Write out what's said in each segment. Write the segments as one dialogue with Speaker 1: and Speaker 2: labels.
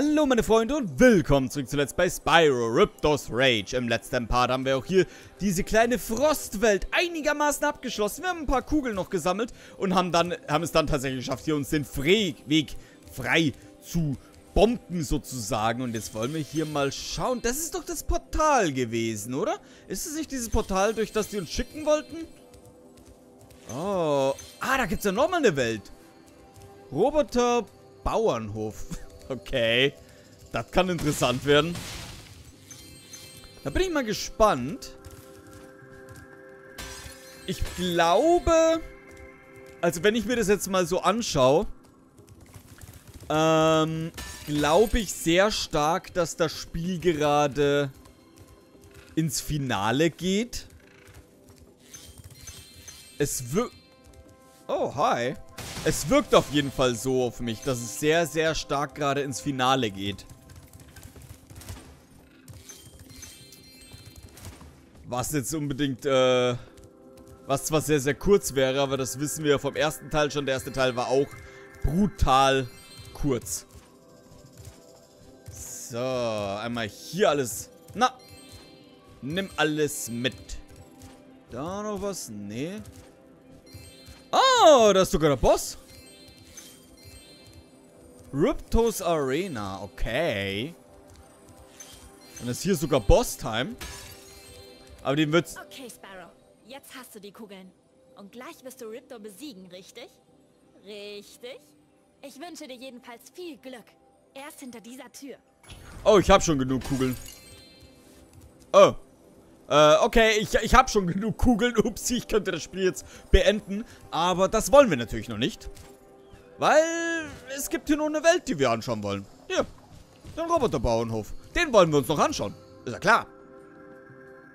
Speaker 1: Hallo meine Freunde und willkommen zurück zu Let's Play Spyro Riptos Rage. Im letzten Part haben wir auch hier diese kleine Frostwelt einigermaßen abgeschlossen. Wir haben ein paar Kugeln noch gesammelt und haben, dann, haben es dann tatsächlich geschafft, hier uns den Weg frei zu bomben sozusagen. Und jetzt wollen wir hier mal schauen. Das ist doch das Portal gewesen, oder? Ist es nicht dieses Portal, durch das die uns schicken wollten? Oh. Ah, da gibt es ja nochmal eine Welt. Roboter Bauernhof. Okay. Das kann interessant werden. Da bin ich mal gespannt. Ich glaube... Also wenn ich mir das jetzt mal so anschaue... Ähm, glaube ich sehr stark, dass das Spiel gerade ins Finale geht. Es wird... Oh, hi. Es wirkt auf jeden Fall so auf mich, dass es sehr, sehr stark gerade ins Finale geht. Was jetzt unbedingt, äh... Was zwar sehr, sehr kurz wäre, aber das wissen wir vom ersten Teil schon. Der erste Teil war auch brutal kurz. So, einmal hier alles. Na, nimm alles mit. Da noch was? Nee. Oh, da ist sogar der Boss. Riptos Arena, okay. Und ist hier sogar Boss-Time. Aber den wird's...
Speaker 2: Okay, Sparrow. Jetzt hast du die Kugeln. Und gleich wirst du Riptor besiegen, richtig? Richtig? Ich wünsche dir jedenfalls viel Glück. Erst hinter dieser Tür.
Speaker 1: Oh, ich habe schon genug Kugeln. Oh. Äh, okay, ich, ich habe schon genug Kugeln. Upsi, ich könnte das Spiel jetzt beenden. Aber das wollen wir natürlich noch nicht. Weil es gibt hier nur eine Welt, die wir anschauen wollen. Hier, den Roboterbauernhof. Den wollen wir uns noch anschauen. Ist ja klar.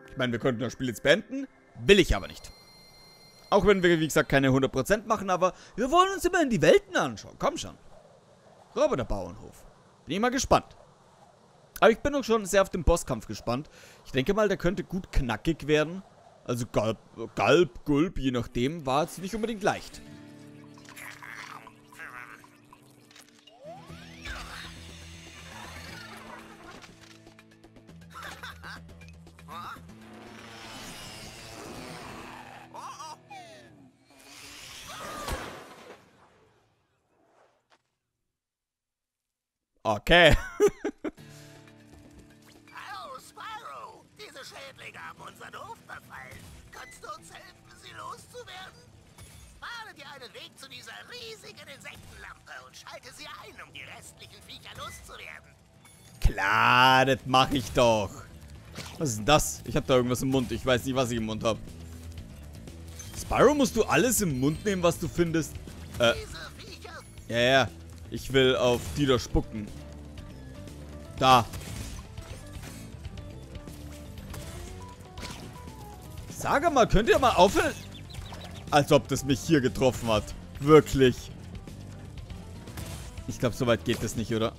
Speaker 1: Ich meine, wir könnten das Spiel jetzt beenden. Will ich aber nicht. Auch wenn wir, wie gesagt, keine 100% machen, aber wir wollen uns immerhin die Welten anschauen. Komm schon. Roboterbauernhof. Bin ich mal gespannt. Aber ich bin auch schon sehr auf den Bosskampf gespannt. Ich denke mal, der könnte gut knackig werden. Also Galb, Galb, Gulp, je nachdem, war es nicht unbedingt leicht. Okay.
Speaker 3: Schädlinge haben unseren Hof befallen. Kannst du uns helfen, sie loszuwerden? Bahne dir einen Weg zu dieser riesigen Insektenlampe und schalte sie ein, um die restlichen Viecher loszuwerden.
Speaker 1: Klar, das mache ich doch. Was ist denn das? Ich habe da irgendwas im Mund. Ich weiß nicht, was ich im Mund habe. Spyro, musst du alles im Mund nehmen, was du findest? Äh, ja, ja. Ich will auf die da spucken. Da. Sag mal, könnt ihr mal aufhören? Als ob das mich hier getroffen hat. Wirklich. Ich glaube, so weit geht es nicht, oder?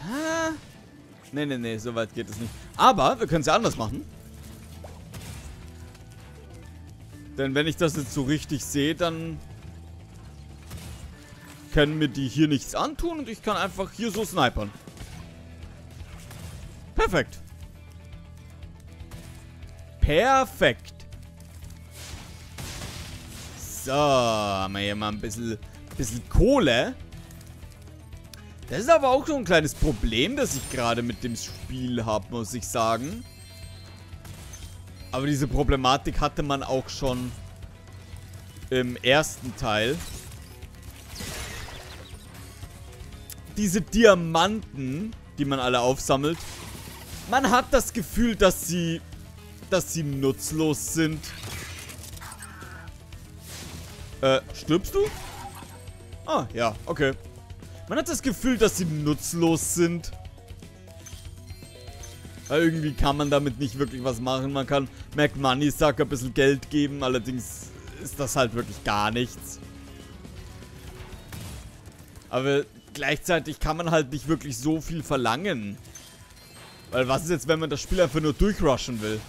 Speaker 1: Hä? Nee, nee, nee, so weit geht es nicht. Aber wir können es ja anders machen. Denn wenn ich das jetzt so richtig sehe, dann können mir die hier nichts antun und ich kann einfach hier so snipern. Perfekt. Perfekt. So, haben wir hier mal ein bisschen, bisschen Kohle. Das ist aber auch so ein kleines Problem, das ich gerade mit dem Spiel habe, muss ich sagen. Aber diese Problematik hatte man auch schon im ersten Teil. Diese Diamanten, die man alle aufsammelt. Man hat das Gefühl, dass sie, dass sie nutzlos sind. Äh, stirbst du? Ah, ja, okay. Man hat das Gefühl, dass sie nutzlos sind. Weil irgendwie kann man damit nicht wirklich was machen. Man kann McMoney Sucker ein bisschen Geld geben, allerdings ist das halt wirklich gar nichts. Aber gleichzeitig kann man halt nicht wirklich so viel verlangen. Weil was ist jetzt, wenn man das Spiel einfach nur durchrushen will?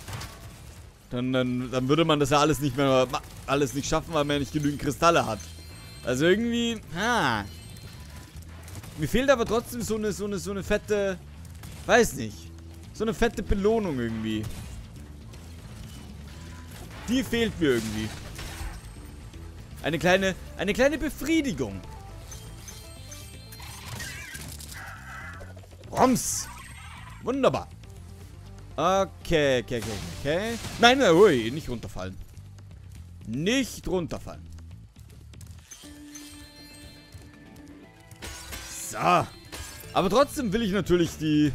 Speaker 1: Dann, dann, dann würde man das ja alles nicht mehr alles nicht schaffen, weil man ja nicht genügend Kristalle hat. Also irgendwie, ha. Mir fehlt aber trotzdem so eine, so eine, so eine fette... Weiß nicht. So eine fette Belohnung irgendwie. Die fehlt mir irgendwie. Eine kleine, eine kleine Befriedigung. Roms. Wunderbar. Okay, okay, okay, okay. Nein, nein, ui, nicht runterfallen. Nicht runterfallen. So. Aber trotzdem will ich natürlich die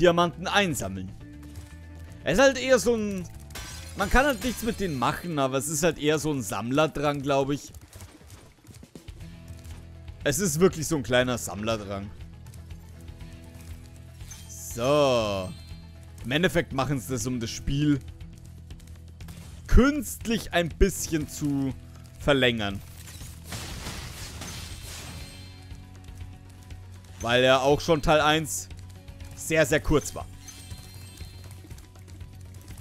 Speaker 1: Diamanten einsammeln. Es ist halt eher so ein... Man kann halt nichts mit denen machen, aber es ist halt eher so ein Sammlerdrang, glaube ich. Es ist wirklich so ein kleiner Sammlerdrang. So. Im Endeffekt machen sie das, um das Spiel künstlich ein bisschen zu verlängern. Weil er auch schon Teil 1 sehr, sehr kurz war.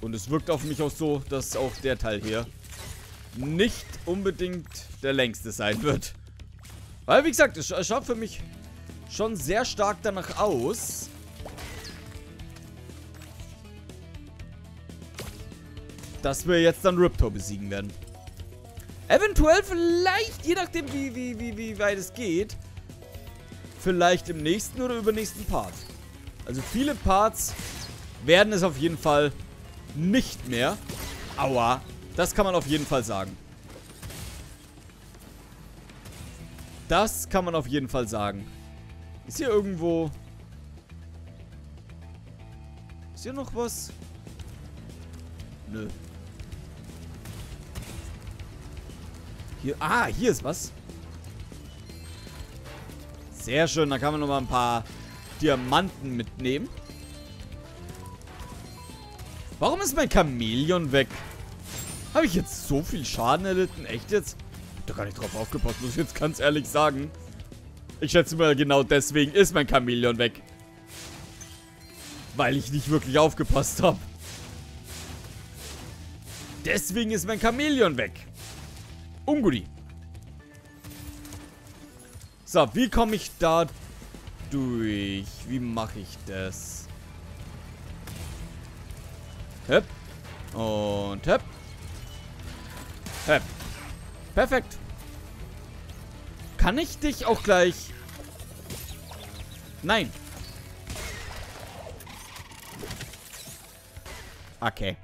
Speaker 1: Und es wirkt auf mich auch so, dass auch der Teil hier nicht unbedingt der längste sein wird. Weil, wie gesagt, es schaut für mich schon sehr stark danach aus. Dass wir jetzt dann Riptor besiegen werden. Eventuell vielleicht, je nachdem wie, wie, wie, wie weit es geht, vielleicht im nächsten oder übernächsten Part. Also viele Parts werden es auf jeden Fall nicht mehr. Aua. Das kann man auf jeden Fall sagen. Das kann man auf jeden Fall sagen. Ist hier irgendwo... Ist hier noch was? Nö. Hier, ah, hier ist was. Sehr schön, da kann man nochmal ein paar Diamanten mitnehmen. Warum ist mein Chamäleon weg? Habe ich jetzt so viel Schaden erlitten? Echt jetzt? Hab da gar nicht drauf aufgepasst, muss ich jetzt ganz ehrlich sagen. Ich schätze mal, genau deswegen ist mein Chamäleon weg. Weil ich nicht wirklich aufgepasst habe. Deswegen ist mein Chamäleon weg. Ungudi. So, wie komme ich da durch? Wie mache ich das? Hüpp. Und hüpp. Hüpp. Perfekt. Kann ich dich auch gleich... Nein. Okay.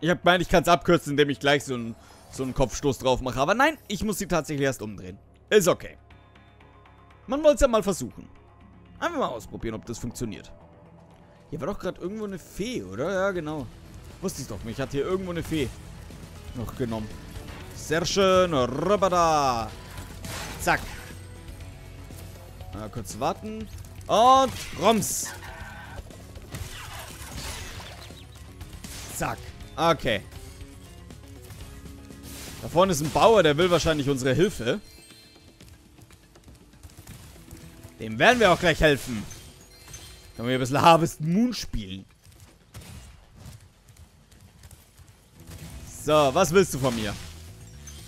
Speaker 1: Ich habe gemeint, ich kann es abkürzen, indem ich gleich so einen, so einen Kopfstoß drauf mache. Aber nein, ich muss sie tatsächlich erst umdrehen. Ist okay. Man wollte es ja mal versuchen. Einfach mal ausprobieren, ob das funktioniert. Hier war doch gerade irgendwo eine Fee, oder? Ja, genau. Wusste ich doch. Mich hat hier irgendwo eine Fee noch genommen. Sehr schön. Rüber da. Zack. Mal kurz warten. Und Roms. Zack. Okay. Da vorne ist ein Bauer, der will wahrscheinlich unsere Hilfe. Dem werden wir auch gleich helfen. Können wir ein bisschen Harvest Moon spielen. So, was willst du von mir?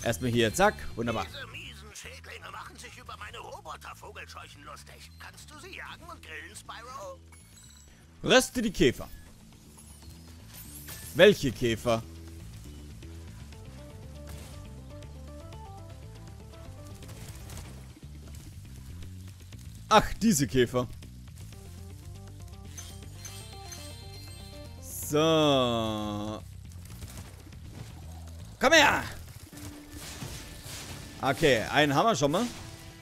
Speaker 1: Erstmal hier, zack, wunderbar.
Speaker 3: Diese miesen Schädlinge machen sich über meine Robotervogelscheuchen lustig. Kannst du sie jagen und grillen, Spyro?
Speaker 1: Röste die Käfer. Welche Käfer? Ach, diese Käfer. So. Komm her! Okay, einen haben wir schon mal.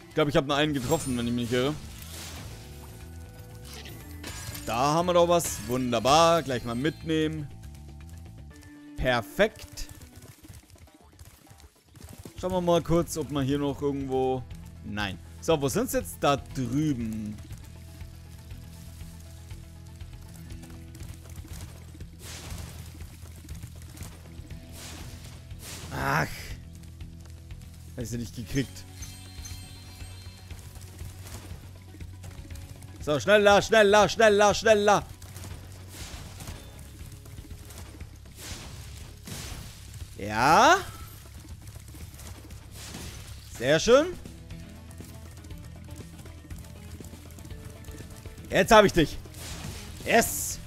Speaker 1: Ich glaube, ich habe nur einen getroffen, wenn ich mich nicht irre. Da haben wir doch was. Wunderbar. Gleich mal mitnehmen. Perfekt. Schauen wir mal kurz, ob man hier noch irgendwo... Nein. So, wo sind jetzt? Da drüben. Ach. Habe ich sie nicht gekriegt. So, schneller, schneller, schneller, schneller. Ja. Sehr schön. Jetzt habe ich dich. Yes.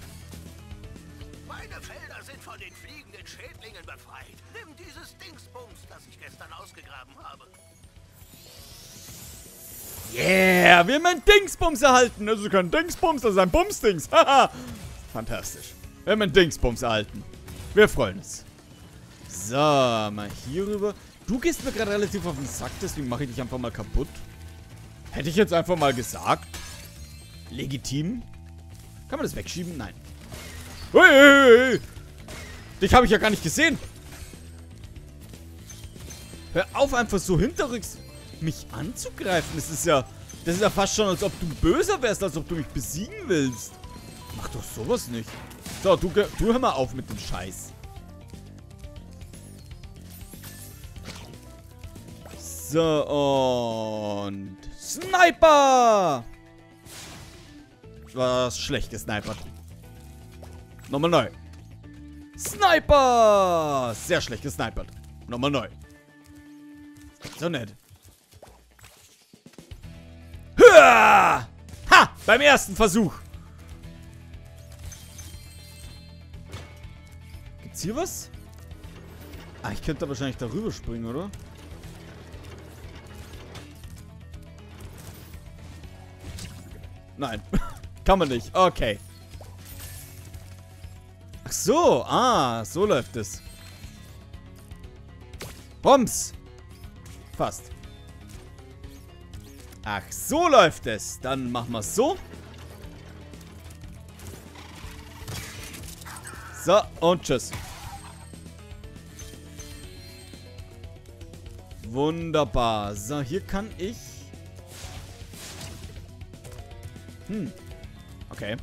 Speaker 3: Meine Felder sind von den fliegenden Schädlingen befreit. Nimm dieses Dingsbums, das ich gestern ausgegraben habe.
Speaker 1: Yeah, wir haben ein Dingsbums erhalten. Das ist kein Dingsbums, das ist ein Bumsdings. Haha. Fantastisch. Wir haben ein Dingsbums erhalten. Wir freuen uns. So, mal hier rüber. Du gehst mir gerade relativ auf den Sack, deswegen mache ich dich einfach mal kaputt. Hätte ich jetzt einfach mal gesagt. Legitim. Kann man das wegschieben? Nein. Hui, hui, hui. Dich habe ich ja gar nicht gesehen. Hör auf, einfach so hinterrücks mich anzugreifen. Das ist ja... Das ist ja fast schon, als ob du böser wärst, als ob du mich besiegen willst. Mach doch sowas nicht. So, du, du hör mal auf mit dem Scheiß. So, und... Sniper! Was schlecht gesnipert. Nochmal neu. Sniper! Sehr schlecht gesnipert. Nochmal neu. So nett. Hua! Ha! Beim ersten Versuch. Gibt's hier was? Ah, ich könnte da wahrscheinlich darüber springen, oder? Nein. Kann man nicht. Okay. Ach so. Ah, so läuft es. Bums. Fast. Ach, so läuft es. Dann machen wir es so. So, und tschüss. Wunderbar. So, hier kann ich... Hm. Okay.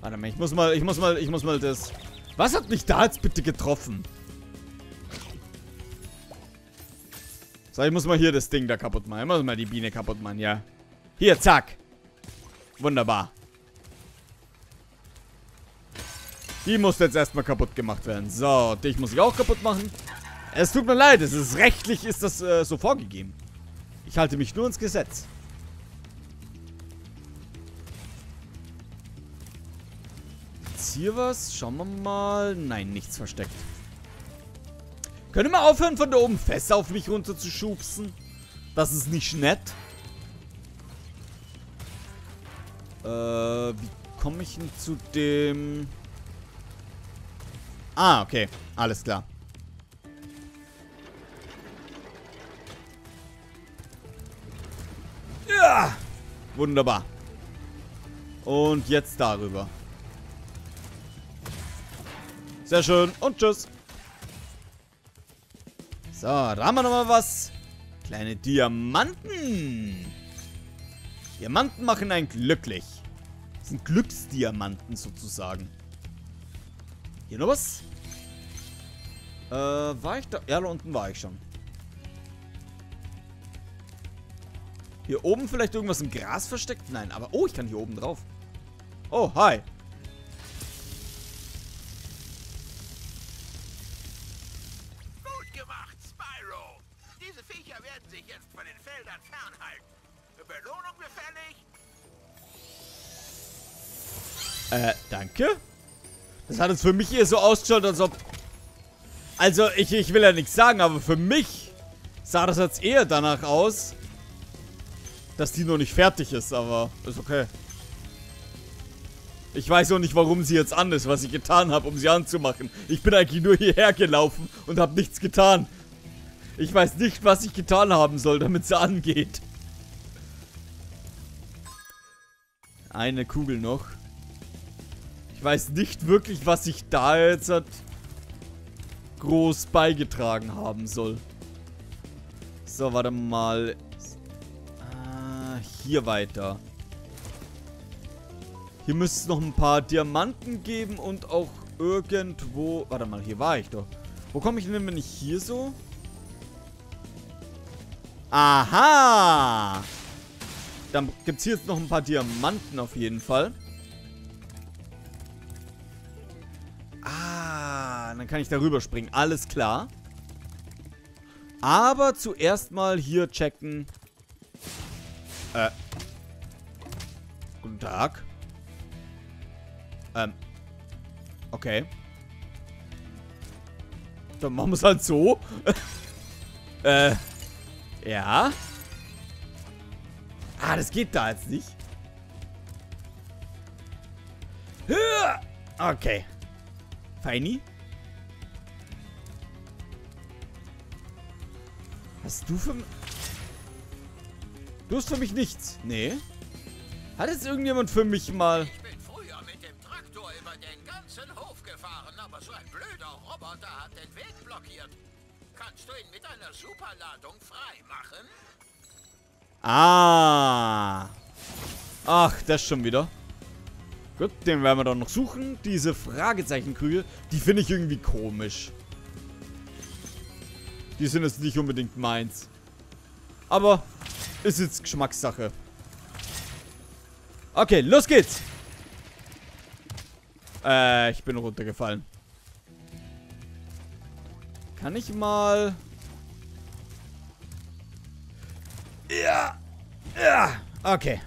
Speaker 1: Warte mal, ich muss mal, ich muss mal, ich muss mal das... Was hat mich da jetzt bitte getroffen? So, ich muss mal hier das Ding da kaputt machen. Ich muss mal die Biene kaputt machen, ja. Hier, zack. Wunderbar. Die muss jetzt erstmal kaputt gemacht werden. So, dich muss ich auch kaputt machen. Es tut mir leid, es ist rechtlich ist das äh, so vorgegeben. Ich halte mich nur ins Gesetz. Hier was? Schauen wir mal. Nein, nichts versteckt. Können wir aufhören, von da oben Fässer auf mich runter zu schubsen? Das ist nicht nett. Äh, wie komme ich denn zu dem... Ah, okay. Alles klar. Ja! Wunderbar. Und jetzt darüber. Sehr schön. Und tschüss. So, da haben wir nochmal was. Kleine Diamanten. Diamanten machen einen glücklich. Das sind Glücksdiamanten sozusagen. Hier noch was? Äh, war ich da? Ja, da unten war ich schon. Hier oben vielleicht irgendwas im Gras versteckt? Nein, aber... Oh, ich kann hier oben drauf. Oh, hi.
Speaker 3: Fernhalten. Belohnung gefällig?
Speaker 1: Äh, danke? Das hat jetzt für mich eher so ausgeschaut, als ob... Also, ich, ich will ja nichts sagen, aber für mich sah das jetzt eher danach aus, dass die noch nicht fertig ist, aber ist okay. Ich weiß auch nicht, warum sie jetzt an ist, was ich getan habe, um sie anzumachen. Ich bin eigentlich nur hierher gelaufen und habe nichts getan. Ich weiß nicht, was ich getan haben soll, damit sie angeht. Eine Kugel noch. Ich weiß nicht wirklich, was ich da jetzt hat groß beigetragen haben soll. So, warte mal. Ah, hier weiter. Hier müsste es noch ein paar Diamanten geben und auch irgendwo... Warte mal, hier war ich doch. Wo komme ich denn, wenn ich hier so... Aha! Dann gibt es hier jetzt noch ein paar Diamanten auf jeden Fall. Ah, dann kann ich darüber springen. Alles klar. Aber zuerst mal hier checken. Äh. Guten Tag. Ähm. Okay. Dann machen wir es halt so. äh. Ja. Ah, das geht da jetzt nicht. Okay. Feini? Hast du für mich... Du hast für mich nichts. Nee. Hat jetzt irgendjemand für mich mal...
Speaker 3: Ich bin früher mit dem Traktor über den ganzen Hof gefahren, aber so ein blöder Roboter hat den Weg blockiert. Kannst du ihn mit einer Superladung freimachen?
Speaker 1: Ah. Ach, das schon wieder. Gut, den werden wir dann noch suchen. Diese Fragezeichenkrügel, die finde ich irgendwie komisch. Die sind jetzt nicht unbedingt meins. Aber ist jetzt Geschmackssache. Okay, los geht's. Äh, ich bin runtergefallen. Kann ich mal... Ja. Ja. Okay.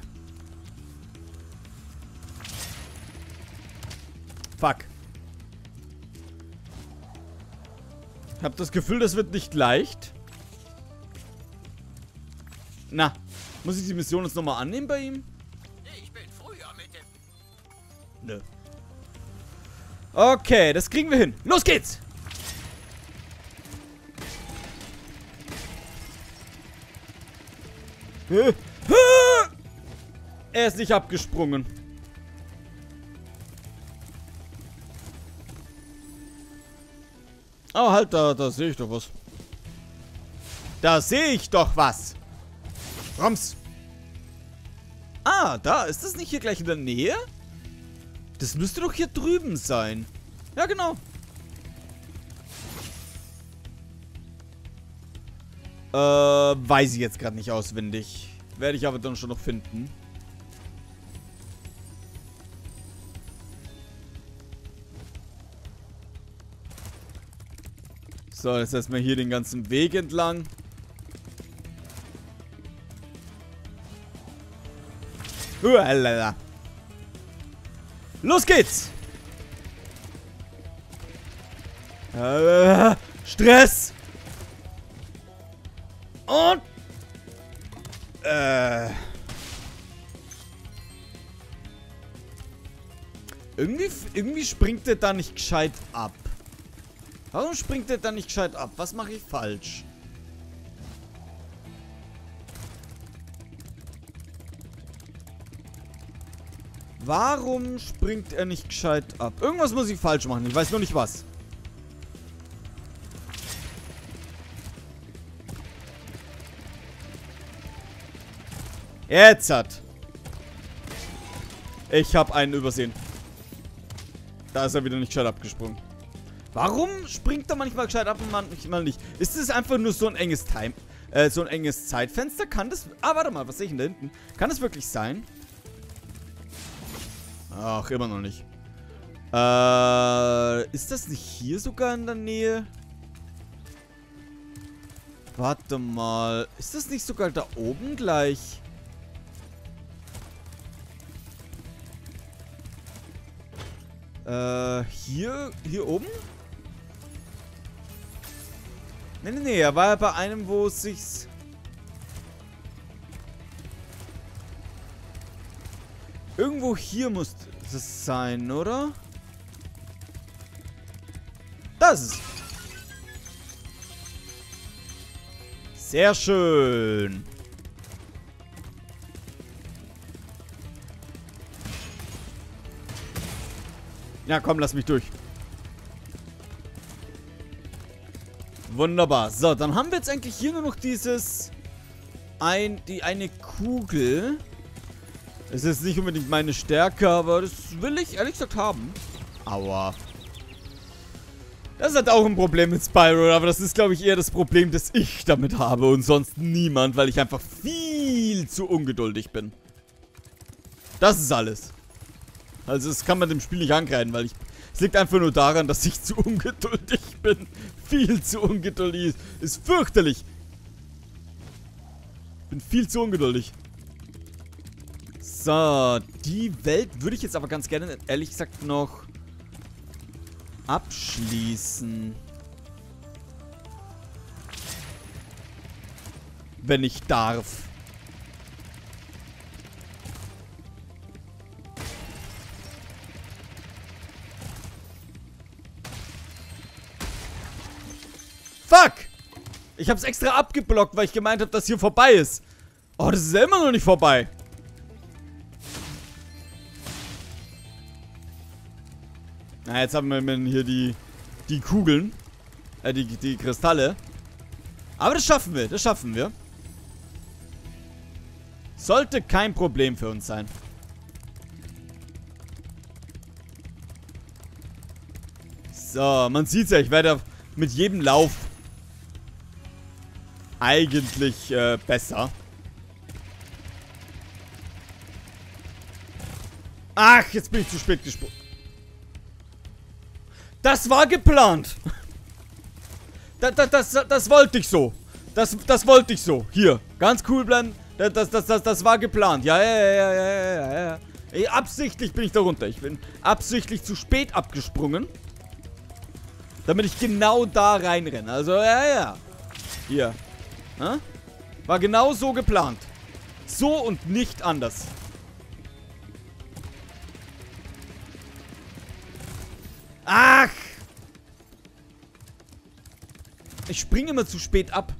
Speaker 1: Fuck. Ich habe das Gefühl, das wird nicht leicht. Na, muss ich die Mission jetzt nochmal annehmen bei ihm?
Speaker 3: Ich bin früher mit dem...
Speaker 1: Nö. Okay, das kriegen wir hin. Los geht's! Er ist nicht abgesprungen. Oh, halt, da, da sehe ich doch was. Da sehe ich doch was. Rams. Ah, da. Ist das nicht hier gleich in der Nähe? Das müsste doch hier drüben sein. Ja, genau. Äh, weiß ich jetzt gerade nicht auswendig. Werde ich aber dann schon noch finden. So, jetzt erstmal hier den ganzen Weg entlang. Ualala. Los geht's! Äh, Stress! Und... Äh... Irgendwie, irgendwie springt der da nicht gescheit ab. Warum springt der da nicht gescheit ab? Was mache ich falsch? Warum springt er nicht gescheit ab? Irgendwas muss ich falsch machen. Ich weiß nur nicht was. Jetzt hat. Ich habe einen übersehen. Da ist er wieder nicht gescheit abgesprungen. Warum springt er manchmal gescheit ab und manchmal nicht? Ist es einfach nur so ein enges Time, äh, so ein enges Zeitfenster? Kann das... Ah, warte mal, was sehe ich denn da hinten? Kann das wirklich sein? Ach, immer noch nicht. Äh, ist das nicht hier sogar in der Nähe? Warte mal. Ist das nicht sogar da oben gleich? Äh, hier, hier oben? Nee, nee, nee, er war ja bei einem, wo es sich... Irgendwo hier muss es sein, oder? Das ist Sehr schön. Ja, komm, lass mich durch. Wunderbar. So, dann haben wir jetzt eigentlich hier nur noch dieses... Ein, die eine Kugel. Es ist nicht unbedingt meine Stärke, aber das will ich ehrlich gesagt haben. Aua. Das hat auch ein Problem mit Spyro, aber das ist, glaube ich, eher das Problem, das ich damit habe und sonst niemand, weil ich einfach viel zu ungeduldig bin. Das ist alles. Also das kann man dem Spiel nicht angreifen, weil ich... Es liegt einfach nur daran, dass ich zu ungeduldig bin. Viel zu ungeduldig. Ist fürchterlich. Bin viel zu ungeduldig. So, die Welt würde ich jetzt aber ganz gerne, ehrlich gesagt, noch abschließen. Wenn ich darf. Fuck! Ich hab's extra abgeblockt, weil ich gemeint habe, dass hier vorbei ist. Oh, das ist ja immer noch nicht vorbei. Na, jetzt haben wir hier die, die Kugeln. Äh, die, die Kristalle. Aber das schaffen wir, das schaffen wir. Sollte kein Problem für uns sein. So, man sieht's ja, ich werde mit jedem Lauf eigentlich äh, besser. Ach, jetzt bin ich zu spät gesprungen. Das war geplant. Das, das, das, das wollte ich so. Das, das wollte ich so. Hier, ganz cool bleiben. Das, das, das, das, das war geplant. Ja, ja, ja, ja, ja, ja, ja. Absichtlich bin ich da runter. Ich bin absichtlich zu spät abgesprungen. Damit ich genau da reinrenne. Also, ja, ja. Hier. War genau so geplant. So und nicht anders. Ach! Ich springe immer zu spät ab.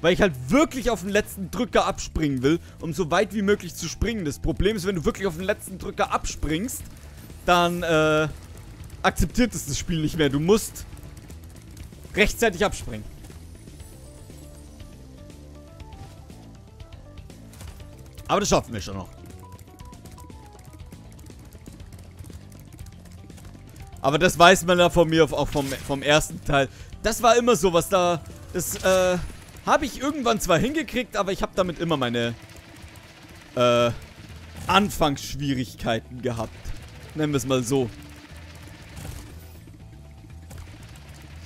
Speaker 1: Weil ich halt wirklich auf den letzten Drücker abspringen will, um so weit wie möglich zu springen. Das Problem ist, wenn du wirklich auf den letzten Drücker abspringst, dann äh, akzeptiert es das Spiel nicht mehr. Du musst rechtzeitig abspringen. Aber das schaffen wir schon noch. Aber das weiß man ja von mir, auch vom, vom ersten Teil. Das war immer so, was da... Das, äh, habe ich irgendwann zwar hingekriegt, aber ich habe damit immer meine, äh, Anfangsschwierigkeiten gehabt. Nennen wir es mal so.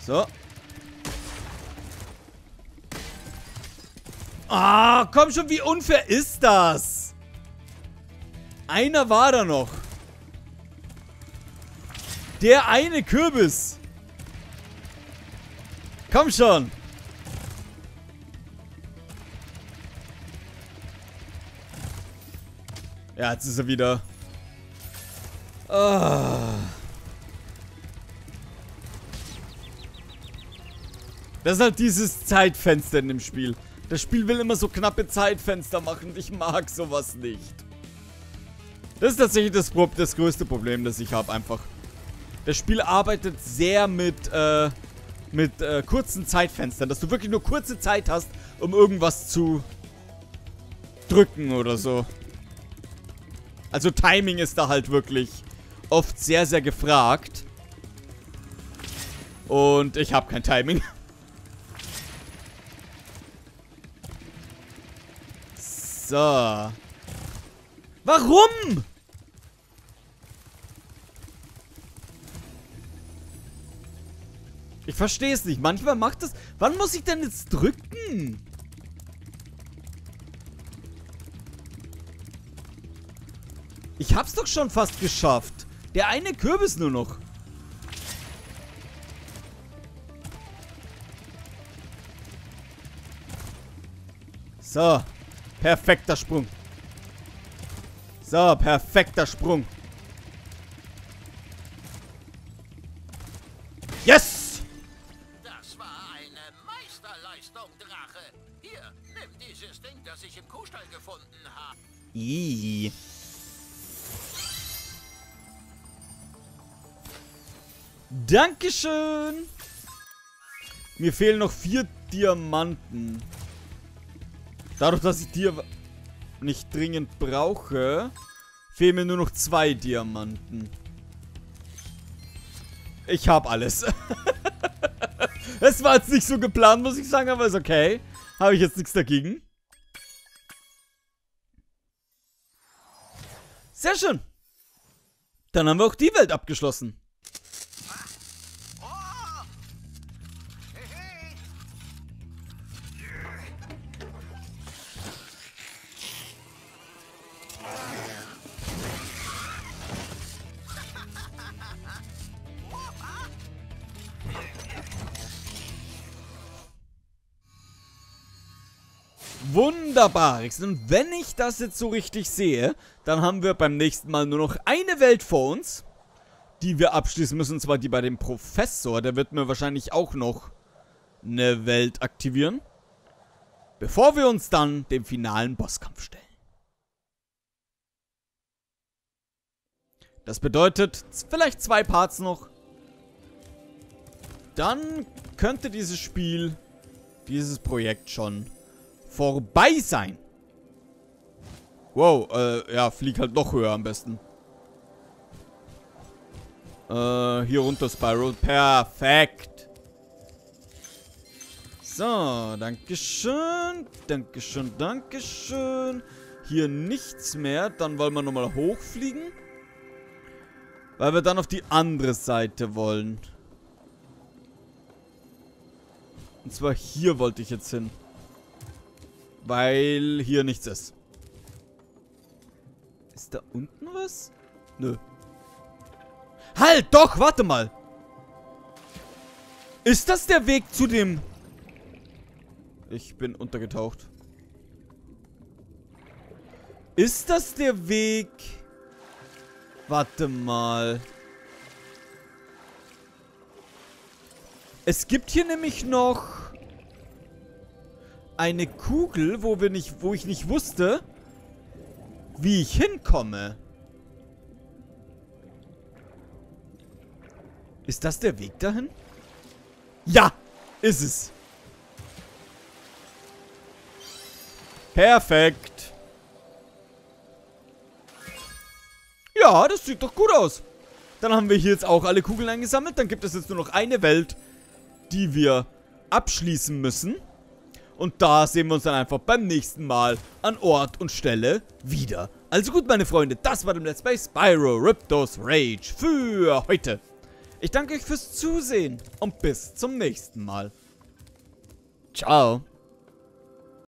Speaker 1: So. Ah, komm schon, wie unfair ist das? Einer war da noch. Der eine Kürbis. Komm schon. Ja, jetzt ist er wieder. Oh. Das ist halt dieses Zeitfenster in dem Spiel. Das Spiel will immer so knappe Zeitfenster machen. Ich mag sowas nicht. Das ist tatsächlich das, das größte Problem, das ich habe einfach. Das Spiel arbeitet sehr mit, äh, mit äh, kurzen Zeitfenstern, dass du wirklich nur kurze Zeit hast, um irgendwas zu drücken oder so. Also Timing ist da halt wirklich oft sehr, sehr gefragt. Und ich habe kein Timing. So. Warum? Ich verstehe es nicht. Manchmal macht es... Wann muss ich denn jetzt drücken? Ich hab's doch schon fast geschafft. Der eine Kürbis nur noch. So. Perfekter Sprung. So, perfekter Sprung. Yes!
Speaker 3: Das war eine Meisterleistung, Drache. Hier, nimm dieses Ding, das ich im Kuhstall gefunden habe.
Speaker 1: Ih. Dankeschön. Mir fehlen noch vier Diamanten. Dadurch, dass ich die nicht dringend brauche, fehlen mir nur noch zwei Diamanten. Ich habe alles. Es war jetzt nicht so geplant, muss ich sagen, aber ist okay. Habe ich jetzt nichts dagegen. Sehr schön. Dann haben wir auch die Welt abgeschlossen. Wunderbar. Und wenn ich das jetzt so richtig sehe, dann haben wir beim nächsten Mal nur noch eine Welt vor uns, die wir abschließen müssen. Und zwar die bei dem Professor. Der wird mir wahrscheinlich auch noch eine Welt aktivieren. Bevor wir uns dann dem finalen Bosskampf stellen. Das bedeutet vielleicht zwei Parts noch. Dann könnte dieses Spiel, dieses Projekt schon vorbei sein. Wow, äh, ja, flieg halt noch höher am besten. Äh, hier runter Spiral. Perfekt. So, Dankeschön. Dankeschön, Dankeschön. Hier nichts mehr. Dann wollen wir nochmal hochfliegen. Weil wir dann auf die andere Seite wollen. Und zwar hier wollte ich jetzt hin. Weil hier nichts ist. Ist da unten was? Nö. Halt, doch, warte mal. Ist das der Weg zu dem... Ich bin untergetaucht. Ist das der Weg... Warte mal. Es gibt hier nämlich noch eine Kugel, wo wir nicht, wo ich nicht wusste, wie ich hinkomme. Ist das der Weg dahin? Ja, ist es. Perfekt. Ja, das sieht doch gut aus. Dann haben wir hier jetzt auch alle Kugeln eingesammelt. Dann gibt es jetzt nur noch eine Welt, die wir abschließen müssen. Und da sehen wir uns dann einfach beim nächsten Mal an Ort und Stelle wieder. Also gut, meine Freunde, das war der Let's Play Spyro Riptos Rage für heute. Ich danke euch fürs Zusehen und bis zum nächsten Mal. Ciao.